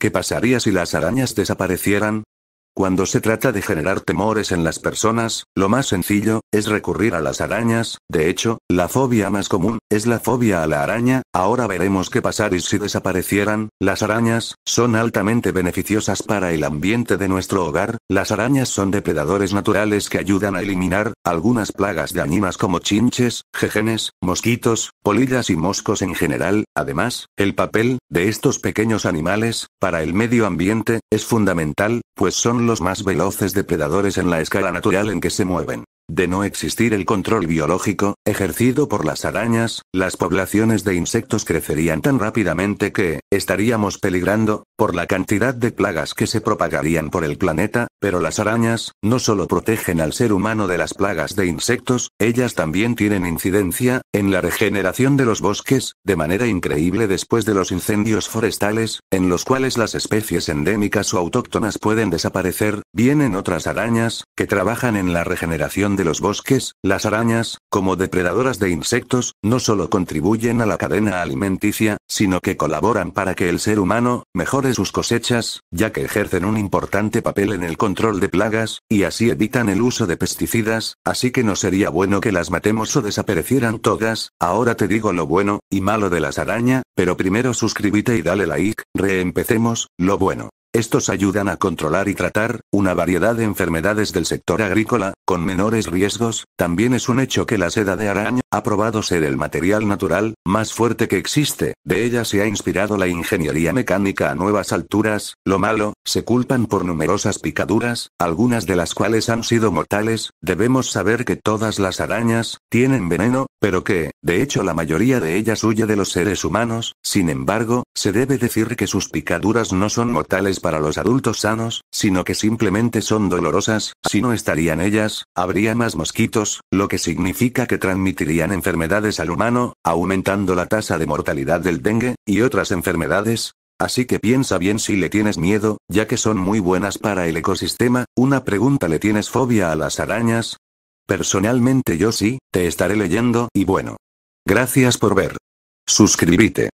¿Qué pasaría si las arañas desaparecieran? Cuando se trata de generar temores en las personas, lo más sencillo, es recurrir a las arañas, de hecho, la fobia más común, es la fobia a la araña, ahora veremos qué pasaría si desaparecieran, las arañas, son altamente beneficiosas para el ambiente de nuestro hogar, las arañas son depredadores naturales que ayudan a eliminar, algunas plagas dañinas como chinches, jejenes, mosquitos, polillas y moscos en general, además, el papel, de estos pequeños animales, para el medio ambiente, es fundamental, pues son los más veloces depredadores en la escala natural en que se mueven. De no existir el control biológico, ejercido por las arañas, las poblaciones de insectos crecerían tan rápidamente que, estaríamos peligrando, por la cantidad de plagas que se propagarían por el planeta, pero las arañas, no solo protegen al ser humano de las plagas de insectos, ellas también tienen incidencia, en la regeneración de los bosques, de manera increíble después de los incendios forestales, en los cuales las especies endémicas o autóctonas pueden desaparecer, vienen otras arañas, que trabajan en la regeneración de los bosques, las arañas, como depredadoras de insectos, no solo contribuyen a la cadena alimenticia, sino que colaboran para que el ser humano, mejore sus cosechas, ya que ejercen un importante papel en el control de plagas, y así evitan el uso de pesticidas, así que no sería bueno que las matemos o desaparecieran todas, ahora te digo lo bueno, y malo de las arañas, pero primero suscríbete y dale like, reempecemos, lo bueno. Estos ayudan a controlar y tratar una variedad de enfermedades del sector agrícola, con menores riesgos. También es un hecho que la seda de araña ha probado ser el material natural más fuerte que existe. De ella se ha inspirado la ingeniería mecánica a nuevas alturas. Lo malo, se culpan por numerosas picaduras, algunas de las cuales han sido mortales. Debemos saber que todas las arañas tienen veneno, pero que, de hecho, la mayoría de ellas huye de los seres humanos. Sin embargo, se debe decir que sus picaduras no son mortales para los adultos sanos, sino que simplemente son dolorosas, si no estarían ellas, habría más mosquitos, lo que significa que transmitirían enfermedades al humano, aumentando la tasa de mortalidad del dengue, y otras enfermedades, Así que piensa bien si le tienes miedo, ya que son muy buenas para el ecosistema. Una pregunta, ¿le tienes fobia a las arañas? Personalmente yo sí, te estaré leyendo y bueno. Gracias por ver. Suscríbete.